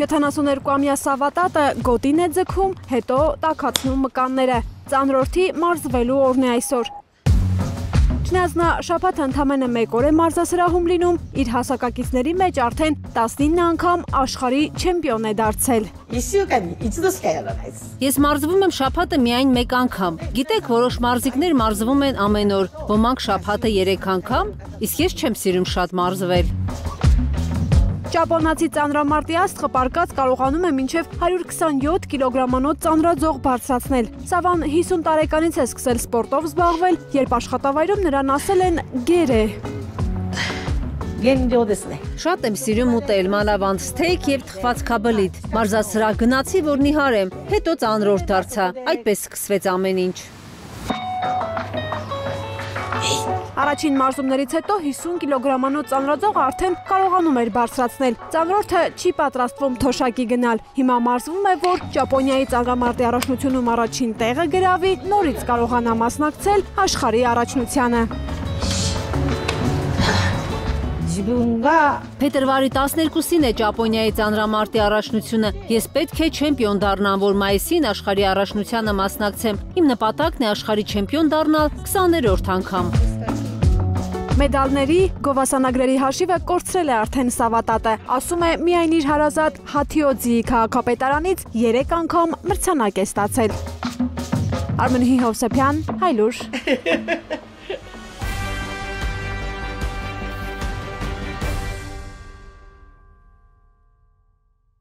72-ամյա Սավատատը գոտին է ձգում, հետո տակացնում մկանները։ Ծանրորդի մարզվելու օրն է այսօր։ Չնայած նա շաբաթ ընդամենը մեկ օր է մարզասրահում լինում, իր հասակակիցների մեջ արդեն 19 անգամ աշխարհի չեմպիոն է դարձել։ Ես մարզվում եմ շաբաթը միայն մեկ անգամ։ Գիտեք, որոշ մարզիկներ մարզվում են ամեն օր, ոմանք շաբաթը 3 անգամ, իսկ ես չեմ սիրում շատ մարզվել։ Ճապոնացի ծանրամարտի աստղը պարկած կարողանում է մինչև 127 կիլոգրամանոց ծանրաձող բարձրացնել։ Սավան 50 տարեկանից է սկսել սպորտով զբաղվել, երբ աշխատավայրում նրան ասել են «գեր է»։ Շատ եմ սիրում ուտել մանավանդ ստեյք և թխված կաբլիտ։ Մարզասրահ գնացի, որ նիհար եմ, հետո ծանրորդ դարձա։ Այդպես սկսվեց ամեն ինչ։ Առաջին մարզումներից հետո 50 կիլոգրամանոց ծանրաձողը արդեն կարողանում էր բարձրացնել։ Ծանրորդը չի պատրաստվում թոշակի գնալ։ Հիմա մարզվում է, որ Ճապոնիայի ծանրամարտի առաջնությունում առաջին տեղը գրավի, նորից կարողանա մասնակցել աշխարհի առաջնությանը։ Փետրվարի 12-ին է Ճապոնիայի ծանրամարտի առաջնությունը։ Ես պետք է չեմպիոն դառնամ, որ մայիսին աշխարհի առաջնությանը մասնակցեմ։ Իմ նպատակն է աշխարհի չեմպիոն դառնալ 20-րդ անգամ։ Մեդալների, գովասանագրերի հաշիվը կորցրել է արդեն Սավատատը։ Ասում է, միայն իր հարազատ Հաթիոձի քաղաքապետարանից 3 անգամ մրցանակ է ստացել։ Արմեն Հովսեփյան, Հայլուր։